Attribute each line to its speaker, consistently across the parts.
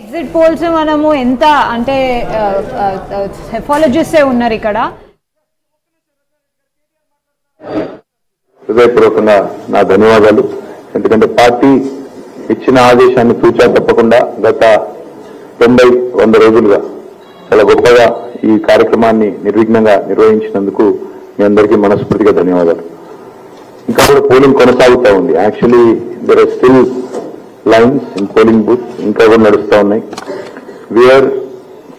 Speaker 1: Exit polls మనము ఎంత అంటే సెఫాలజిస్టే ఉన్నారు ఇక్కడ.
Speaker 2: హృదయపూర్వకంగా నా ధన్యవాదాలు. ఎందుకంటే పార్టీ ఇచ్చిన ఆదేశాన్ని తూచా తప్పకుండా గత తొంభై వంద రోజులుగా చాలా గొప్పగా ఈ కార్యక్రమాన్ని నిర్విఘ్నంగా నిర్వహించినందుకు మీ అందరికీ మనస్ఫూర్తిగా ధన్యవాదాలు. ఇంకా కూడా పోలింగ్ కొనసాగుతూ ఉంది. Actually there are still lines in polling booth ఇంకా కూడా నడుస్తూ ఉన్నాయి we are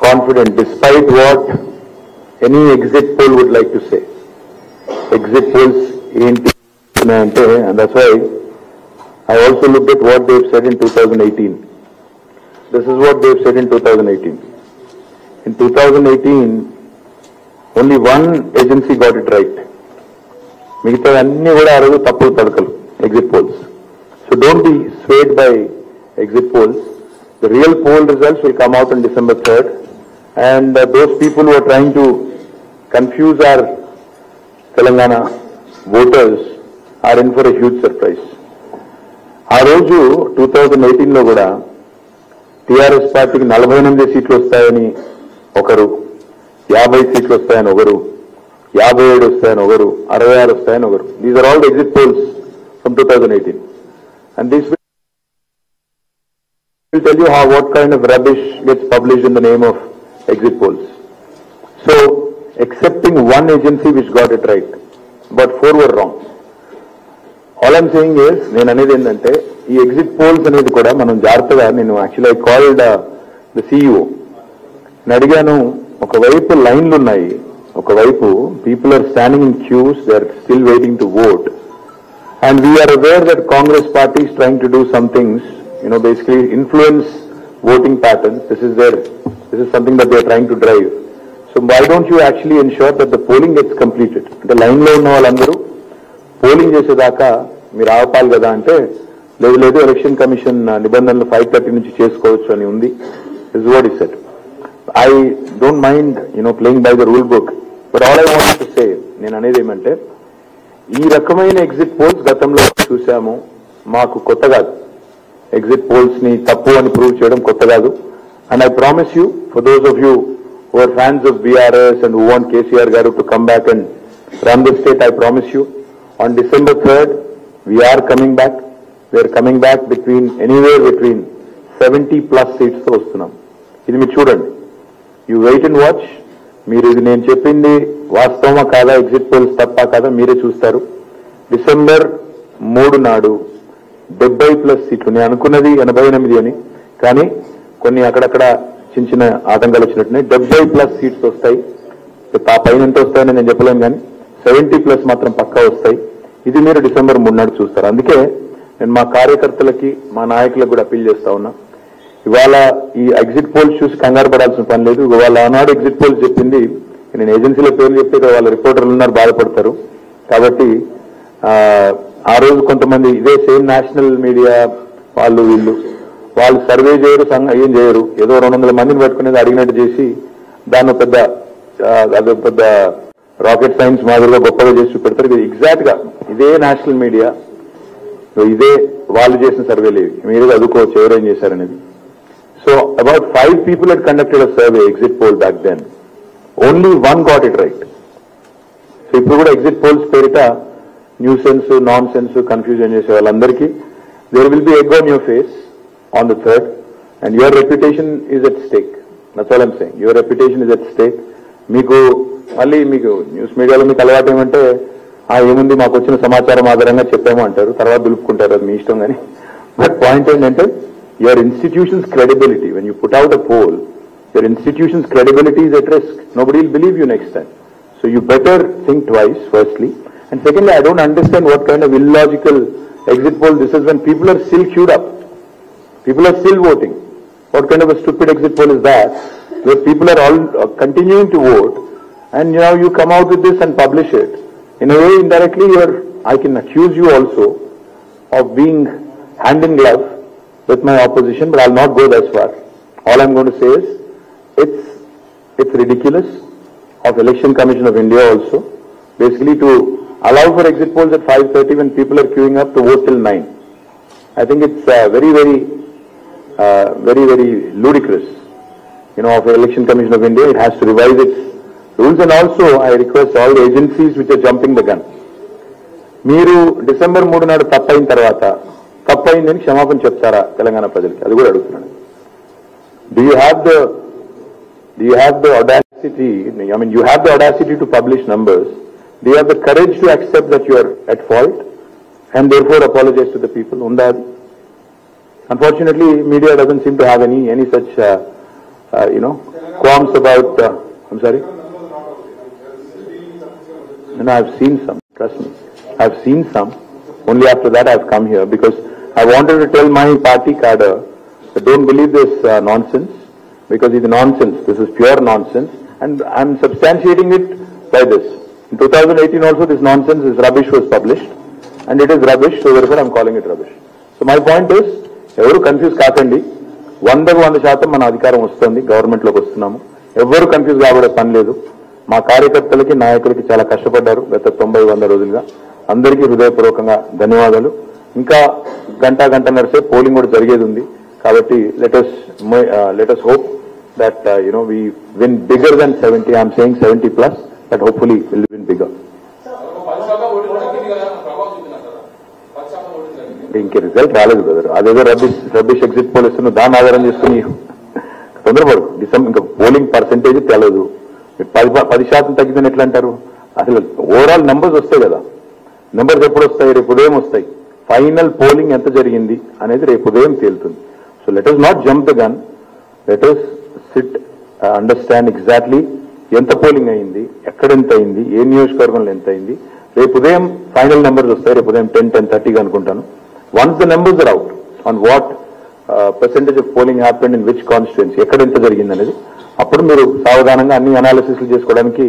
Speaker 2: confident despite what any exit poll would like to say exit polls ఏంటి అంటే that's why I also look at what Dev said in two thousand eighteen this is what Dev said in two thousand eighteen in two thousand eighteen only one agency got it right మిగతా అన్ని కూడా ఆ రోజు తప్పులు తడకలు exit polls So don't be swayed by exit polls. The real poll results will come out on December 3rd. And uh, those people who are trying to confuse our Telangana voters are in for a huge surprise. ఆ రోజు two thousand ఎయిటీన్లో కూడా TRS పార్టీకి నలభై ఎనిమిది సీట్లు వస్తాయని ఒకరు యాభై సీట్లు వస్తాయని ఒకరు యాభై ఏడు వస్తాయని ఒకరు అరవై ఆరు వస్తాయని ఒకరు these are all exit polls from two thousand eighteen And this will tell you how what kind of rubbish gets published in the name of exit polls. So, excepting one agency which got it right, but four were wrong. All I'm saying is నేను అనేది ఏంటంటే ఈ exit polls అనేది కూడా మనం జాగ్రత్తగా నేను actually I called the CEO నేను అడిగాను ఒకవైపు లైన్లు ఉన్నాయి ఒకవైపు people are standing in queues they are still waiting to vote And we are aware that Congress party is trying to do some things, you know, basically influence voting patterns. This is their, this is something that they are trying to drive. So why don't you actually ensure that the polling gets completed? The లైన్లో ఉన్న వాళ్ళందరూ polling చేసేదాకా మీరు ఆపాలి కదా అంటే లేదు లేదు ఎలక్షన్ కమిషన్ నిబంధనలు ఫైవ్ థర్టీ నుంచి చేసుకోవచ్చు అని ఉంది is what is set I don't mind you know playing by the rule book but all I want to say నేను అనేది ఏమంటే ఈ రకమైన ఎగ్జిట్ పోల్స్ గతంలో చూసాము. మాకు కొత్త కాదు. ఎగ్జిట్ పోల్స్ని తప్పు అని ప్రూవ్ చేయడం కొత్త కాదు. And I promise you for those of you over fans of BRS and own KCR గారు to come back and run the state I promise you on December third we're coming back we're coming back between anywhere between seventy plus సీట్స్తో వస్తున్నాం. ఇది మీరు చూడండి. You wait and watch మీరు ఇది నేను చెప్పింది వాస్తవమా కాదా? ఎగ్జిట్ పోల్స్ తప్ప కాదా? మీరే చూస్తారు. డిసెంబర్ మూడు నాడు డెబ్బై ప్లస్ సీట్లు. నేను అనుకున్నది ఎనభై ఎనిమిది అని. కానీ కొన్ని అక్కడక్కడ చిన్న చిన్న ఆటంకాలు వచ్చినట్టున్నాయి. డెబ్బై ప్లస్ సీట్స్ వస్తాయి. ఆ పైన ఎంత వస్తాయని నేను చెప్పలేను కానీ సెవెంటీ ప్లస్ మాత్రం పక్కా వస్తాయి. ఇది మీరు డిసెంబర్ మూడు నాడు చూస్తారు. అందుకే నేను మా కార్యకర్తలకి మా నాయకులకు కూడా అప్పీల్ చేస్తా ఉన్నా. ఇవాళ ఈ ఎగ్జిట్ పోల్స్ చూసి కంగారు పడాల్సిన పని లేదు. ఇవాళ ఆనాడు ఎగ్జిట్ పోల్స్ చెప్పింది. నేను ఏజెన్సీల పేర్లు చెప్తే ఇక్కడ వాళ్ళ రిపోర్టర్లు ఉన్నారు బాధపడతారు. కాబట్టి ఆ, రోజు కొంతమంది ఇదే సేమ్ నేషనల్ మీడియా వాళ్ళు వీళ్ళు వాళ్ళు సర్వే చేయరు సంఘం ఏం చేయరు. ఏదో రెండు వందల మందిని పట్టుకునేది అడిగినట్టు చేసి దాన్ని పెద్ద అదో పెద్ద రాకెట్ సైన్స్ మాదిరిగా గొప్పగా చేసి చూపెడతారు. ఇది ఎగ్జాక్ట్గా ఇదే నేషనల్ మీడియా ఇదే వాళ్ళు చేసిన సర్వేలు ఇవి మీరు చదువుకోవచ్చు ఎవరేం చేశారనేది. So about five people had conducted a survey exit poll back then only one got it right so ఇప్పుడు కూడా ఎగ్జిట్ పోల్స్ పేరిట nuisance nonsense confusion చేసే వాళ్ళందరికీ there will be egg on your face on the third and your reputation is at stake that's all saying your reputation is at stake మీకు మళ్ళీ మీకు news మీడియాలో మీకు అలవాటు ఏమంటే ఆ ఏముంది? మాకు వచ్చిన సమాచారం ఆధారంగా చెప్పాము అంటారు. తర్వాత దులుపుకుంటారు. అది మీ ఇష్టం కానీ. బట్ పాయింట్ ఏంటంటే your institution's credibility, when you put out a poll, your institution's credibility is at risk. Nobody will believe you next time. So you better think twice, firstly. And secondly, I don't understand what kind of illogical exit poll this is when people are still queued up. People are still voting. What kind of a stupid exit poll is that? Where people are all uh, continuing to vote and you now you come out with this and publish it. In a way, indirectly, I can accuse you also of being hand in glove with my opposition, but I'll not go that far. All I'm going to say is, it's, it's ridiculous of Election Commission of India also, basically to allow for exit polls at 5.30 when people are queuing up to vote till 9. I think it's uh, very, very uh, very, very ludicrous, you know, of the Election Commission of India. It has to revise its rules and also I request all the agencies which are jumping the gun. మీరు December మూడు నాడు తప్పైన తర్వాత తప్పైందని క్షమాపణ చెప్తారా తెలంగాణ ప్రజలకి అది కూడా అడుగుతున్నాను do you have the do you have the audacity, I mean, you have the audacity to publish numbers. Do you have the courage to accept that you are at fault and therefore apologize to the people? Undad. Unfortunately, media doesn't seem to have any, any such, uh, uh, you know, qualms about, uh, I'm sorry? No, I've seen some, trust me. I've seen some. Only after that I've come here because I wanted to tell my party cadre that don't believe this uh, nonsense because it's nonsense. This is pure nonsense and I'm substantiating it by this. In 2018 also this nonsense, this rubbish was published and it is rubbish so therefore I'm calling it rubbish. So my point is, ఎవరు confuse కాకండి వందకు వంద శాతం మన అధికారం వస్తుంది గవర్నమెంట్లోకి వస్తున్నాము ఎవరు కన్ఫ్యూజ్ కాబడే పని లేదు మా కార్యకర్తలకి నాయకులకి చాలా కష్టపడ్డారు గత తొంభై వంద రోజులుగా అందరికీ హృదయపూర్వకంగా ధన్యవాదాలు ఇంకా గంట గంట సేపు పోలింగ్ కూడా జరిగేది ఉంది కాబట్టి let's let's hope that you know we win
Speaker 3: bigger than seventy I'm saying seventy plus that hopefully will win bigger
Speaker 2: ఇంక రిజల్ట్ రాలేదు బ్రదర్ అదేదో రబ్బిష్ రబ్బిష్ ఎగ్జిట్ పోల్ ఇస్తున్న దాన్ని ఆధారం చేసుకుని తొందరపడు. డిసెంబర్ ఇంకా పోలింగ్ పర్సెంటేజ్ తెలియదు పది పది శాతం తగ్గిందని ఎట్లా అంటారు అసలు ఓవరాల్ నెంబర్స్ వస్తాయి కదా. నెంబర్స్ ఎప్పుడు వస్తాయి రేపు ఉదయం వస్తాయి. ఫైనల్ పోలింగ్ ఎంత జరిగింది అనేది రేపు ఉదయం తేలుతుంది. So let us not jump the gun let us sit understand exactly ఎంత పోలింగ్ అయింది ఎక్కడ ఎంత అయింది ఏ నియోజకవర్గంలో ఎంత అయింది. రేపు ఉదయం ఫైనల్ నెంబర్స్ వస్తాయి. రేపు ఉదయం టెన్ టెన్ థర్టీగా అనుకుంటాను. Once the numbers are out on what percentage of polling happened in which constituency ఎక్కడ ఎంత జరిగింది అనేది అప్పుడు మీరు సావధానంగా అన్ని అనాలిసిస్లు చేసుకోవడానికి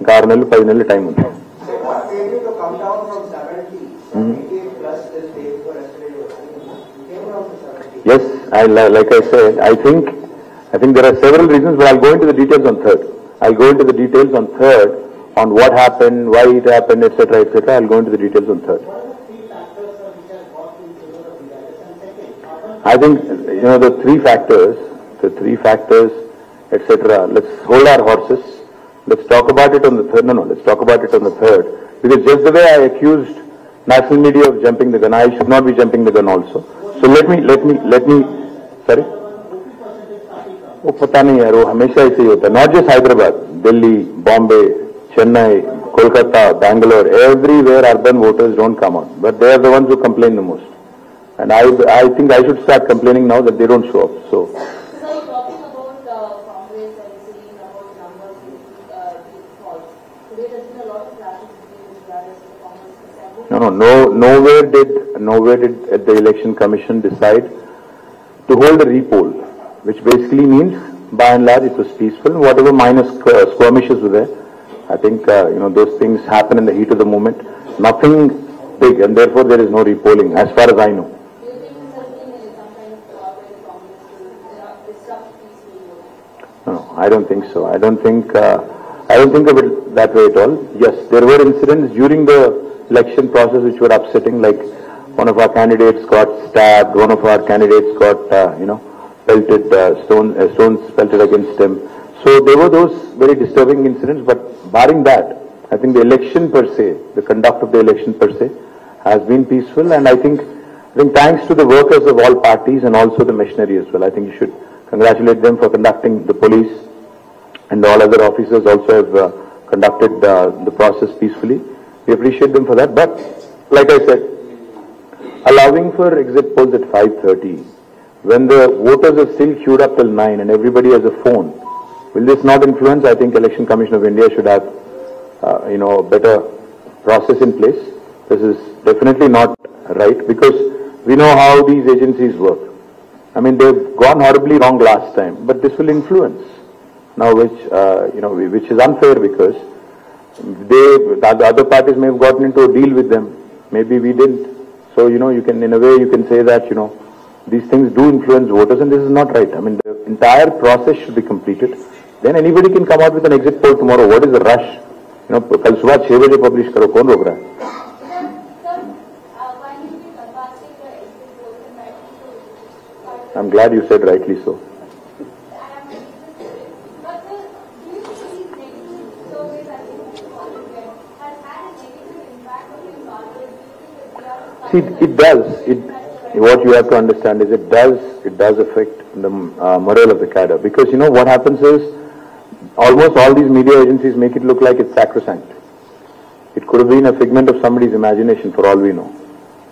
Speaker 2: ఇంకా ఆరు నెలలు పది నెలలు టైం
Speaker 4: ఉంటుంది.
Speaker 2: Yes, I, like I said, I think, I think there are several reasons, but I'll go into the details on third. I'll go into the details on third, on what happened, why it happened, etc., etc. I'll go into the details on third. I think, you know, the three factors, the three factors, etc. Let's hold our horses. Let's talk about it on the third. No, no, let's talk about it on the third. Because just the way I accused national media of jumping the gun, I should not be jumping the gun also. So let me let me let me sorry वो पता नहीं यार वो हमेशा ऐसे ही होता है। Not just Hyderabad Delhi Bombay Chennai Kolkata Bangalore everywhere urban voters don't come out but they are the one to complain the most and I I think I should start complaining now that they don't show up so No, no, no, nowhere did nowhere did the election commission decide to hold a repoll, which basically means, by and large, it was peaceful. Whatever minor uh, skirmishes were there, I think, uh, you know, those things happen in the heat of the moment. Nothing big, and therefore there is no repolling, as far as I know. No, I don't think so. I don't think, uh, I don't think of it that way at all. Yes, there were incidents during the election process which were upsetting, like one of our candidates got stabbed, one of our candidates got, uh, you know, pelted, uh, stone, uh, stones pelted against him. So there were those very disturbing incidents, but barring that, I think the election per se, the conduct of the election per se, has been peaceful, and I think, I think thanks to the workers of all parties and also the machinery as well, I think you should congratulate them for conducting the police and all other officers also have uh, conducted uh, the process peacefully. We appreciate them for that. But like I said, allowing for exit polls at 5:30, when the voters are still queued up till 9 and everybody has a phone, will this not influence? I think Election Commission of India should have, uh, you know, a better process in place. This is definitely not right because we know how these agencies work. I mean, they've gone horribly wrong last time, but this will influence now, which uh, you know, which is unfair because they, the the other parties may have gotten into a deal with them. Maybe we didn't. So you know, you can, in a way, you can say that you know, these things do influence voters, and this is not right. I mean, the entire process should be completed. Then anybody can come out with an exit poll tomorrow. What is the rush? You know, कल सुबह छह बजे publish करो कौन रोक रहा है
Speaker 5: Sir, sir, uh, why did we bypassing the exit polls and writing to
Speaker 2: I'm glad you said rightly so. See, it does. It, what you have to understand is it does, it does affect the uh, morale of the cadre. Because, you know, what happens is, almost all these media agencies make it look like it's sacrosanct. It could have been a figment of somebody's imagination for all we know.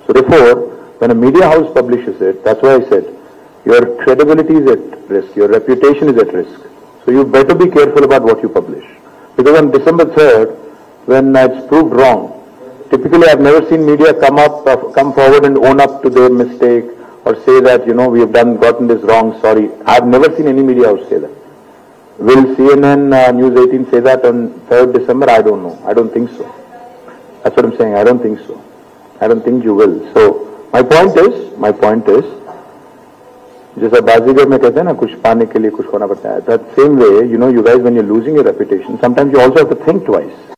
Speaker 2: So therefore, when a media house publishes it, that's why I said, your credibility is at risk, your reputation is at risk. So you better be careful about what you publish. Because on December 3rd, when it's proved wrong, typically I've never seen media come up, uh, come forward and own up to their mistake or say that, you know, we have done, gotten this wrong, sorry. I've never seen any media house say that. Will CNN, uh, News 18 say that on 3rd December? I don't know. I don't think so. That's what I'm saying. I don't think so. I don't think you will. So my point is, my point is, जैसा बाजीगर में कहते हैं ना कुछ पाने के लिए कुछ होना पड़ता है that same way you know you guys when you losing your reputation sometimes you also have to think twice